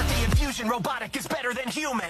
Earthy infusion, robotic is better than human.